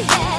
yeah.